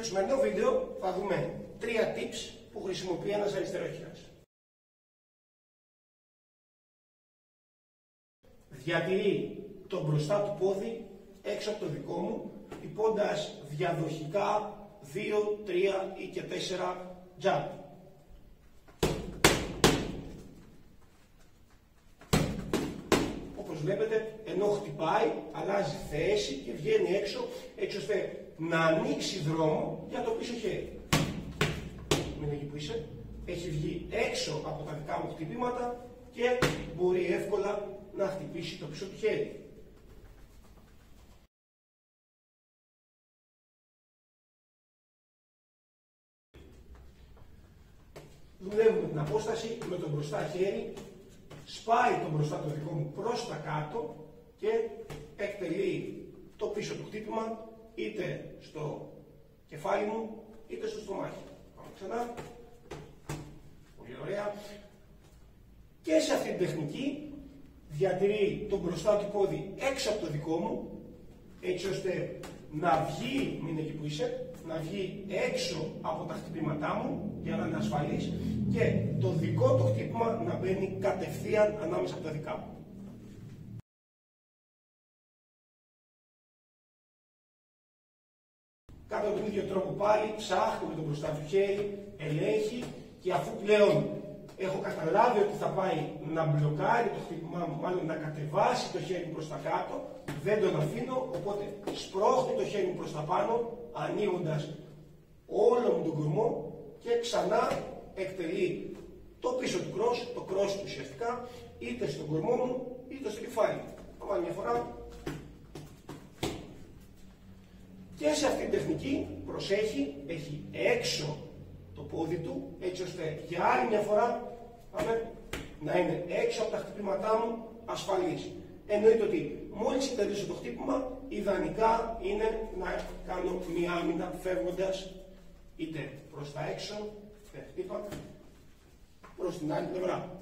Στο σημερινό βίντεο θα δούμε τρία tips που χρησιμοποιεί ένας αριστερόχειρας. Διατηρεί το μπροστά του πόδι έξω από το δικό μου, υπώντας διαδοχικά 2, 3 ή και 4 jump. Όπως βλέπετε, ενώ χτυπάει, αλλάζει θέση και βγαίνει έξω, έτσι ώστε να ανοίξει δρόμο για το πίσω χέρι. Μην εκεί που είσαι. Έχει βγει έξω από τα δικά μου χτυπήματα και μπορεί εύκολα να χτυπήσει το πίσω του χέρι. δουλεύουμε την απόσταση με το μπροστά χέρι, σπάει το μπροστά το δικό μου προς τα κάτω και εκτελεί το πίσω του χτύπημα είτε στο κεφάλι μου είτε στο στομάχι. Πάμε ξανά. Πολύ ωραία. Και σε αυτή την τεχνική διατηρεί το μπροστά του πόδι έξω από το δικό μου έτσι ώστε να βγει, μην εκεί που είσαι, να βγει έξω από τα χτυπήματά μου για να είναι ασφαλής και το δικό του χτύπημα να μπαίνει κατευθείαν ανάμεσα από τα δικά μου. Κάτω τον ίδιο τρόπο πάλι ψάχνουμε το μπροστά του χέρι, ελέγχει και αφού πλέον έχω καταλάβει ότι θα πάει να μπλοκάρει το χτύπημά μου, μάλλον να κατεβάσει το χέρι προς τα κάτω, δεν τον αφήνω, οπότε σπρώχνει το χέρι μου προς τα πάνω, ανοίγοντας όλο μου τον κορμό και ξανά εκτελεί το πίσω του κρός, το κρός του ουσιαστικά, είτε στον κορμό μου, είτε στο κεφάλι. Τεχνική προσέχει, έχει έξω το πόδι του, έτσι ώστε για άλλη μια φορά πάμε, να είναι έξω από τα χτυπήματά μου ασφαλής. Εννοείται ότι μόλις συντερήσω το χτύπημα, ιδανικά είναι να κάνω μια άμυνα φεύγοντας είτε προς τα έξω, χτύπα, προς την άλλη πλευρά.